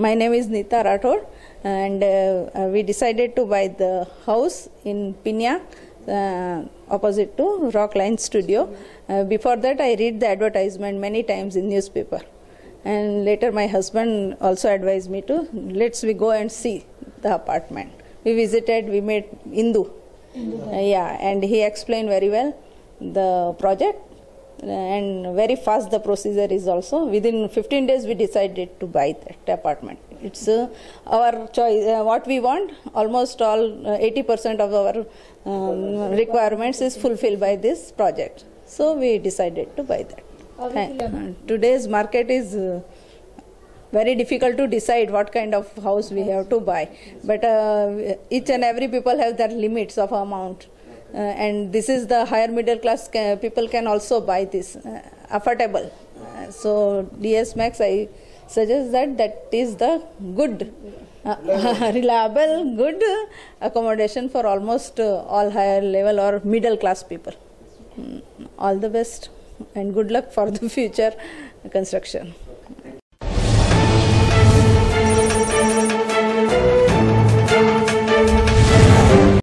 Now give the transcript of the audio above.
My name is Neetha Rathod, and uh, we decided to buy the house in Peenya, uh, opposite to Rockline Studio. Uh, before that, I read the advertisement many times in newspaper, and later my husband also advised me to let's we go and see the apartment. We visited, we met Indu, Uh, yeah, and he explained very well the project and very fast the procedure is also. Within 15 days we decided to buy that apartment. It's uh, our choice uh, what we want almost all uh, 80% of our um, requirements is fulfilled by this project. So we decided to buy that. Uh, today's market is uh, very difficult to decide what kind of house we have to buy. But uh, each and every people have their limits of amount. uh, and this is the higher middle class ca- people can also buy this uh, affordable. Uh, so DS-MAX i suggest that that is the good uh, reliable good accommodation for almost uh, all higher level or middle class people. Mm, all the best and good luck for the future construction